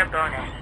repair bonus.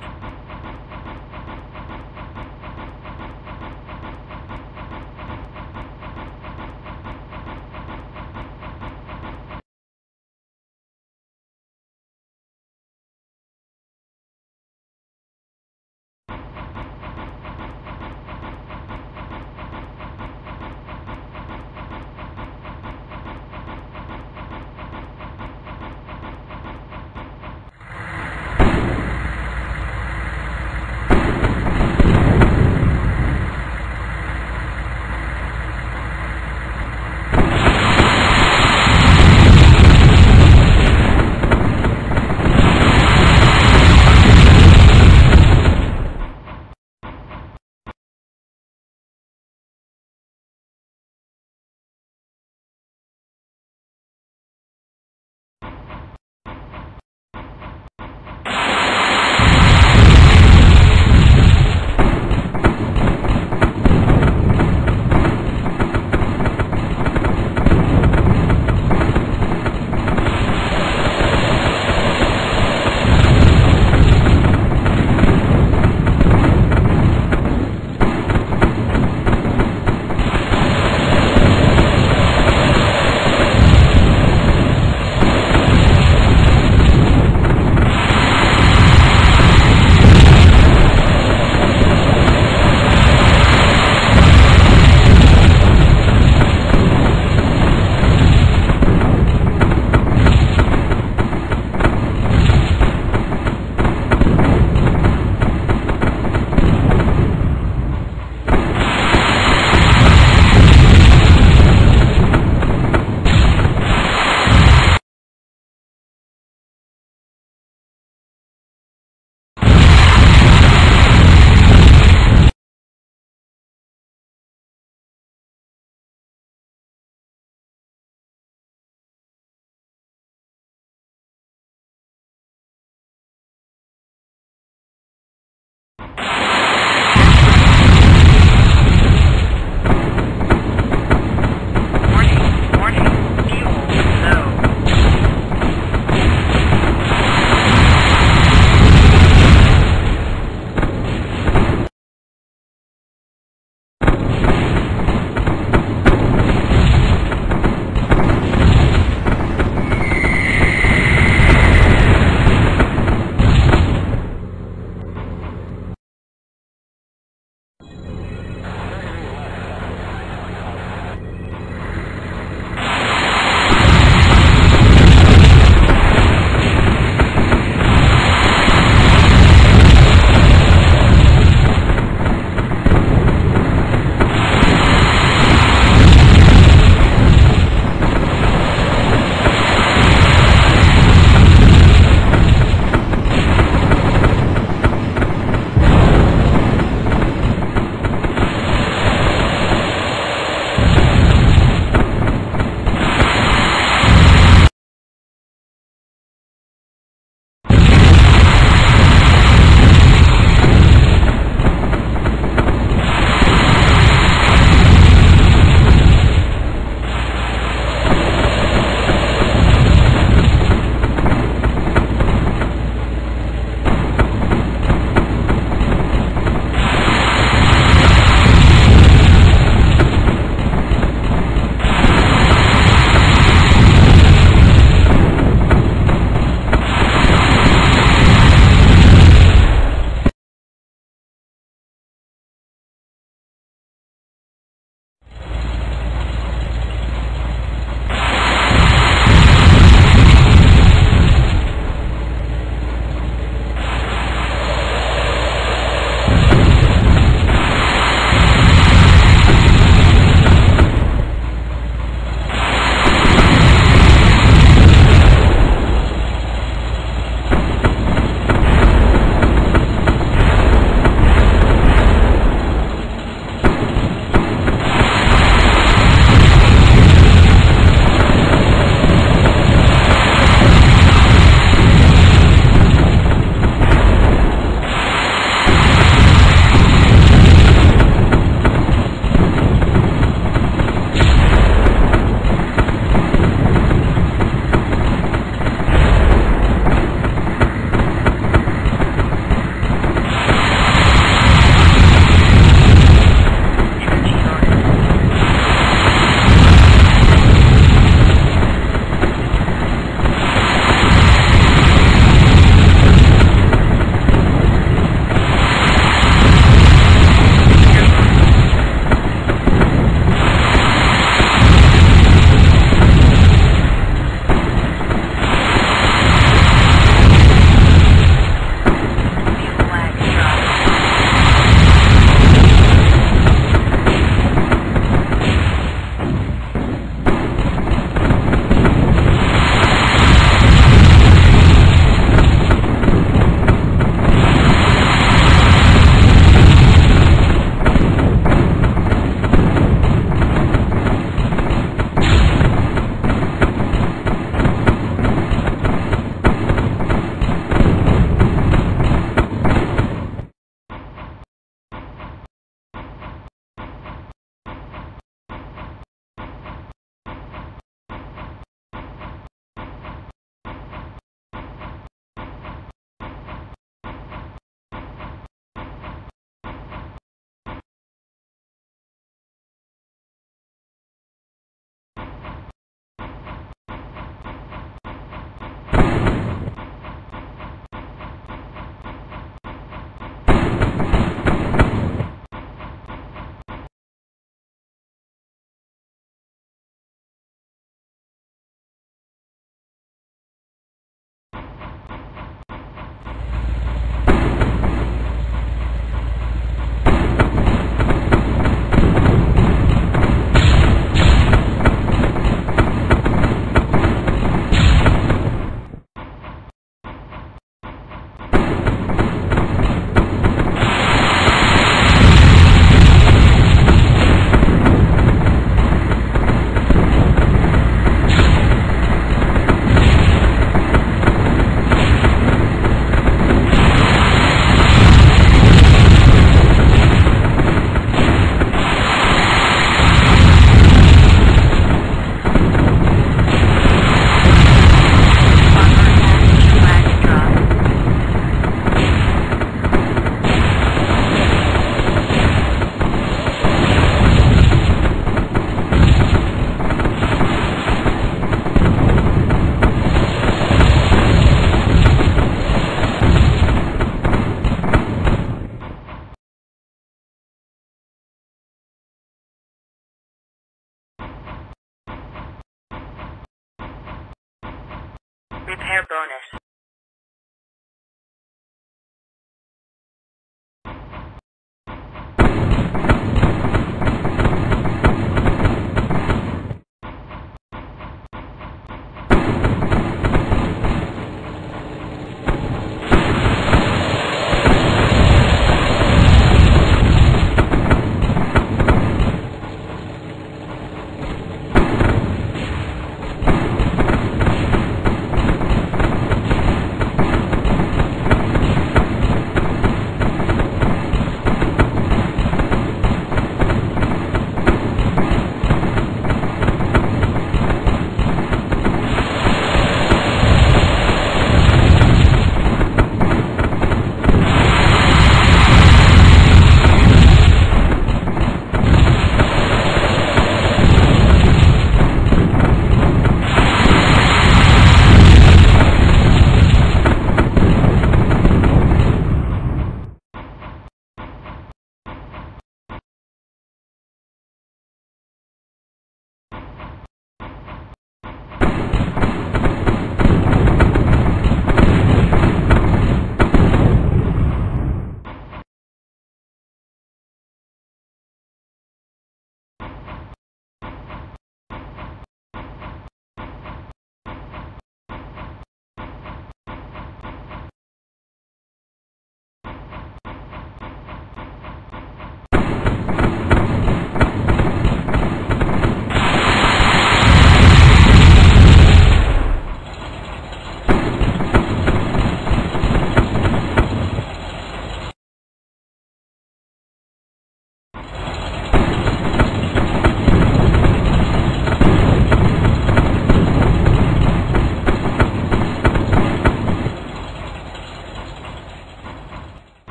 Repair bonus.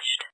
published.